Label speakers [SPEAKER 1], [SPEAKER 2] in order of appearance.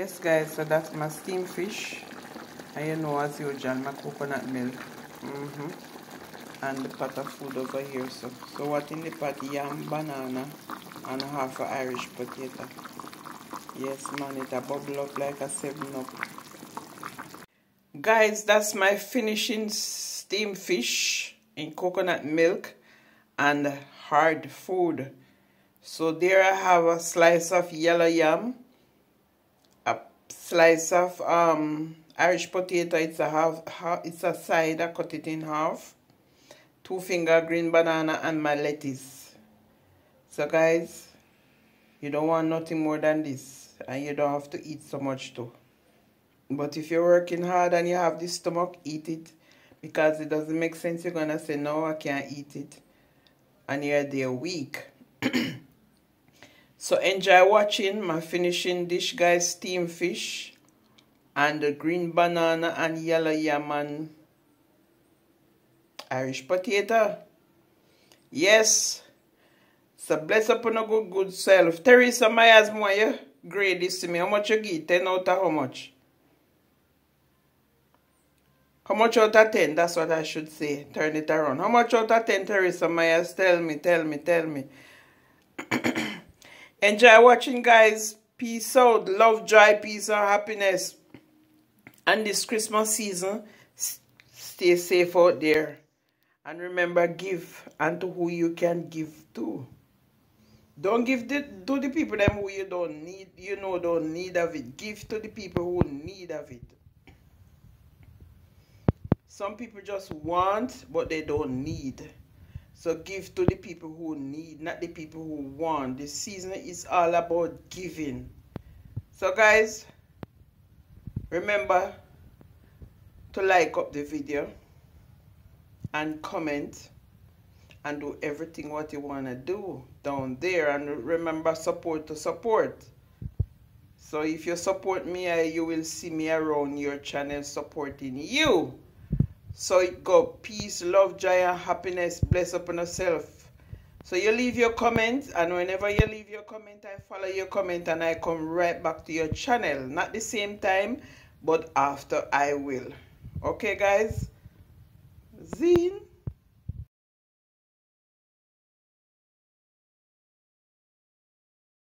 [SPEAKER 1] yes guys so that's my steamed fish. And you know as usual my coconut milk. Mm -hmm. and the pot of food over here so. So what in the pot? Yam banana and half a irish potato. Yes man it a bubble up like a seven up guys that's my finishing steamed fish in coconut milk and hard food. So there I have a slice of yellow yam slice of um, Irish potato. It's a half, half it's a side I cut it in half. Two finger green banana and my lettuce. So guys you don't want nothing more than this and you don't have to eat so much too. But if you're working hard and you have this stomach eat it because it doesn't make sense you're gonna say no I can't eat it and you're there weak So enjoy watching my finishing dish guys steam fish and the green banana and yellow yam and Irish potato. Yes. So bless upon a good good self. Teresa Myers you grade this to me. How much you get? 10 out of how much? How much out of 10? That's what I should say. Turn it around. How much out of 10, Teresa Myers? Tell me, tell me, tell me. Enjoy watching, guys. Peace out. Love, joy, peace, and happiness. And this Christmas season, stay safe out there. And remember, give unto who you can give to. Don't give the, to the people them who you don't need, you know don't need of it. Give to the people who need of it. Some people just want, but they don't need. So give to the people who need, not the people who want. This season is all about giving. So guys, remember to like up the video and comment and do everything what you want to do down there and remember support to support so if you support me you will see me around your channel supporting you so it go peace, love, joy, and happiness. Bless upon yourself. So you leave your comment, and whenever you leave your comment, I follow your comment and I come right back to your channel. Not the same time, but after I will. Okay, guys? Zine.